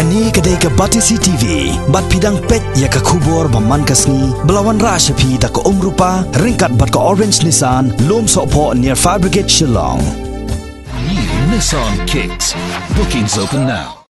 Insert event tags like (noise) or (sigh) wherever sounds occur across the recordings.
kani kadai ka pati tv bat pidang pet ya ka kubor baman kasni ni. Belawan ra shapi da ko umrupa ringkat bat ko orange nissan lom so po near fabricate shillong. New nissan kicks. Bookings open now.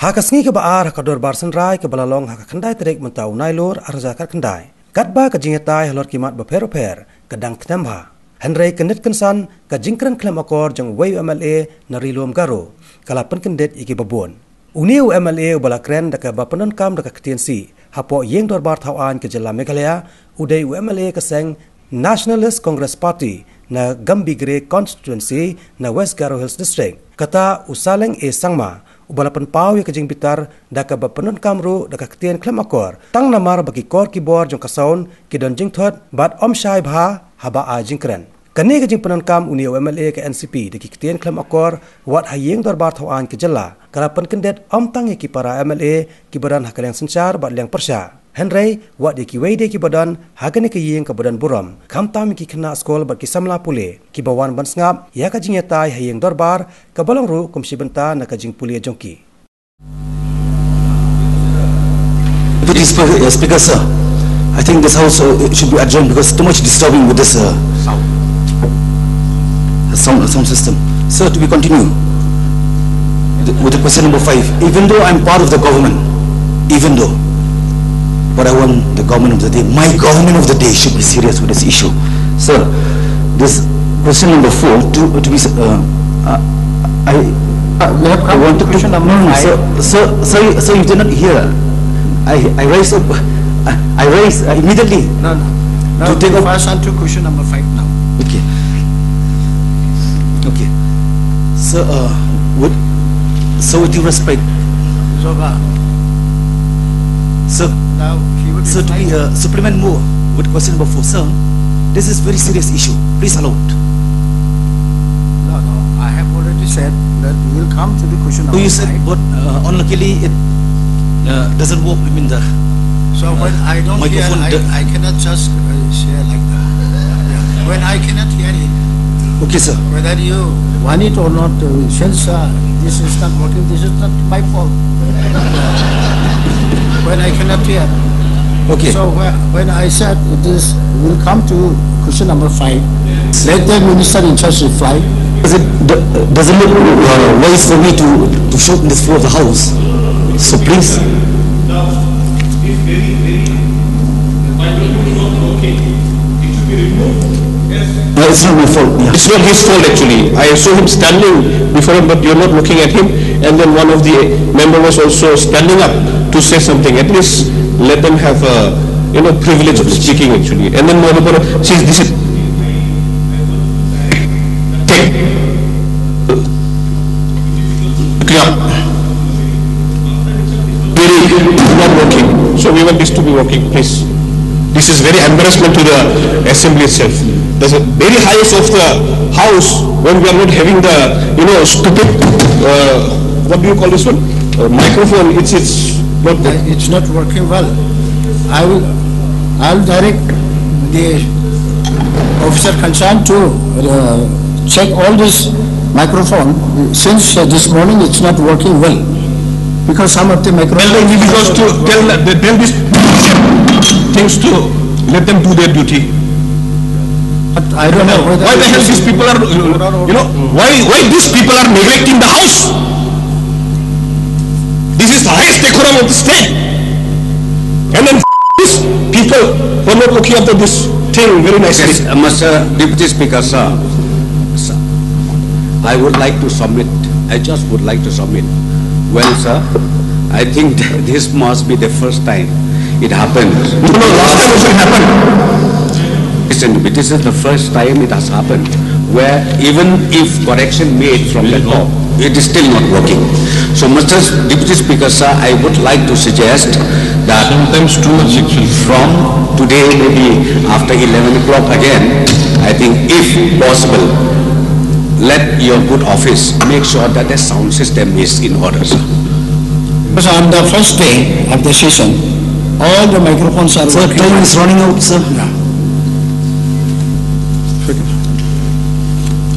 Ha kas ni ka ba ka dor barsan rai ka balalong ha ka kandai trek mata nailor arza kar kandai kat ba ka jingeta halor kimat ba fer fer kadang tamba Henry kenit kensan ka jingkran klem akor jeng wave mla nari lom garo. Kalapan kendet iki babon Uniu MLA ubala kren daka bapanan kam daka KTNC hapo yeng dor bar thawan ke jela Meghalaya udai UMLA ke seng Nationalist Congress Party na Gambigre constituency na West Garo Hills District. Kata usaleng e sangma ubala penpau ya kejing bitar daka bapanan kamru daka KTN klem akor tang namar bagi kor keyboard jong kasaun ki don jing thot bat om shai bha haba a jingkren. Kani ke jing penan kam uni UMLA ke NCP de ki kitian klem akor wat hayeng dor bar thawan ke jela kalapan kendet om tang ki para MLA ki badan hakaleng sencar bat leng persya. Henry wat de ki weide ki badan hagani ke yeng ke badan buram kam tam ki kena skol bat ki samla pule ki bawan ban sngap ya ka jing tai hayeng dor bar ke balong ru kumsi benta na ka jing pule jongki. Deputy Speaker, uh, Speaker sir, I think this house uh, should be adjourned because too much disturbing with this uh, sound. Sound, system. Sir, to be continue the, with the question number five. Even though I'm part of the government, even though, but I want the government of the day, my government of the day should be serious with this issue. Sir, this question number four, to, to be, uh, uh, I, we have I come to wanted to, question number no, no, five. sir, sir, sir, you- did not hear. I, I raised up, I, I raised uh, immediately. No, no. To No, take we up- pass on to question number five now. Okay. Okay. So, uh, with, so with due respect, So, sir, now he would sir, to be, uh, supplement more with question number four, sir, this is very serious issue. Please allow it. No, no, I have already said that we will come to the question number you said, but uh, unluckily it uh, doesn't work. I mean, the, So when I don't hear, I, I cannot just uh, share like that. (laughs) When I cannot hear it, okay, sir. whether you want it or not, uh, since uh, this is not working, this is not my fault. (laughs) when I cannot hear. Okay. So whe- when I said it is, we'll come to question number five. Let the minister in charge reply. Does it, do- does it look uh, wise for me to, to shoot this floor of the house? So please, it's not my fault. Yeah. It's not his fault actually. I saw him standing before him, but you're not looking at him. And then one of the member was also standing up to say something. At least let them have a, you know, privilege of speaking actually. And then moreover, since this is. Very not working. So we want this to be working, please. This is very embarrassment to the assembly itself. There's a very highest of the house when we are not having the, you know, stupid, uh, what do you call this one? Uh, microphone, it's, it's not good. It's not working well. I will, I will direct the officer concerned to uh, check all this microphone. Since uh, this morning it's not working well. Because some of the Tell the microphones. individuals to, tell, the- tell these things to let them do their duty. But I don't know. Why the hell these people are, you know, why, why these people are neglecting the house? This is the highest decorum of the state. And then (laughs) these people who are not looking after this thing very nicely. Yes, uh, Mr. Deputy Speaker, sir, sir, I would like to submit, I just would like to submit. Well, sir, I think (laughs) this must be the first time it happened. No, no, last time also it happened. Listen this is the first time it has happened where even if correction made from the law, it is still not working. So, Mr. Deputy Speaker, sir, I would like to suggest that Sometimes too much from today, maybe after 11 o'clock again, I think if possible, let your good office make sure that the sound system is in order, sir. Because on the first day of the session, all the microphones are Sir, working. time is running out, sir.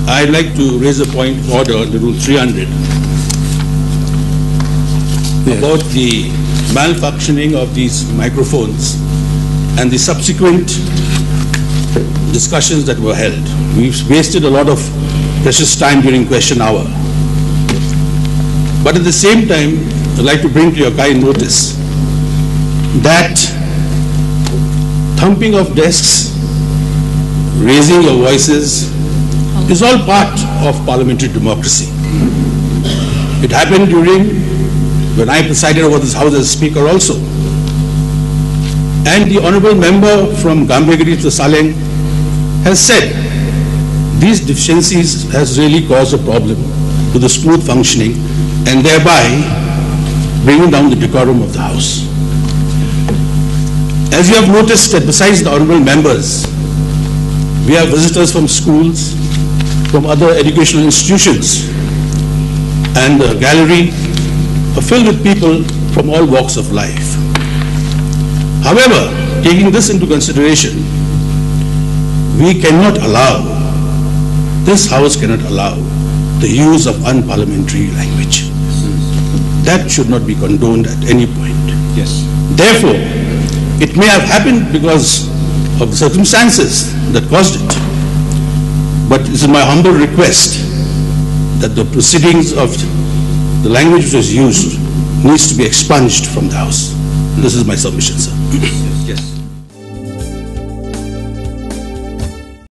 I'd like to raise a point of order on the rule 300. about the malfunctioning of these microphones and the subsequent discussions that were held. We've wasted a lot of precious time during question hour. But at the same time, I'd like to bring to your kind notice that thumping of desks, raising your voices, is all part of parliamentary democracy. It happened during when I presided over this house as speaker also. And the honorable member from Gambegre to Saleng has said these deficiencies has really caused a problem to the smooth functioning and thereby bringing down the decorum of the house. As you have noticed that besides the honorable members, we have visitors from schools, from other educational institutions, and the gallery are filled with people from all walks of life. However, taking this into consideration, we cannot allow, this house cannot allow the use of unparliamentary language. That should not be condoned at any point. Yes. Therefore, it may have happened because of the circumstances that caused it. But it is my humble request that the proceedings of the language which was used needs to be expunged from the House. This is my submission, sir. Yes.